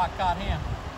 one eye. Him?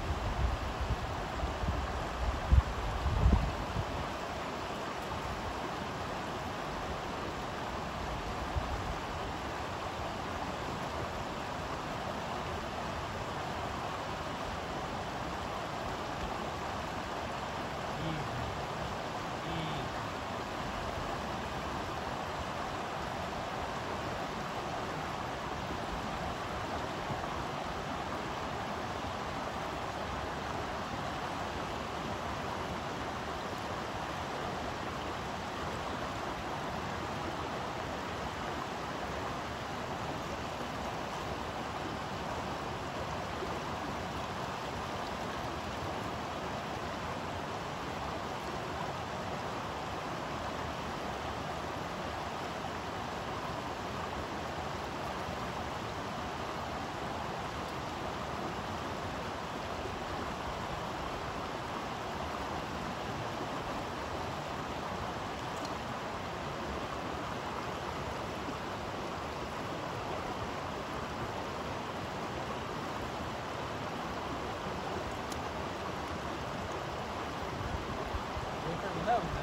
Look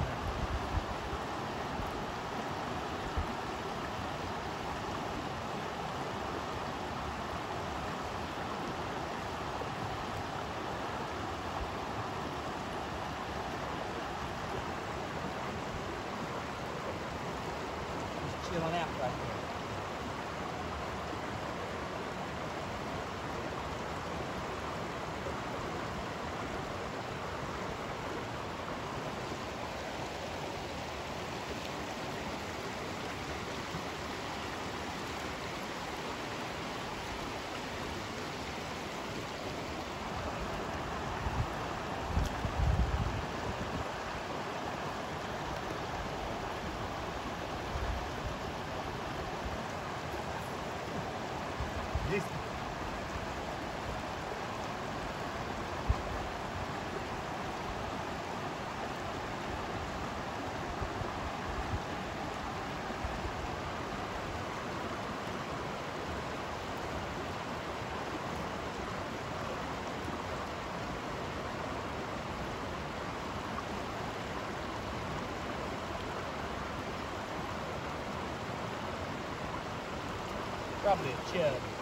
probably a chub.